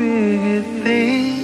big thing.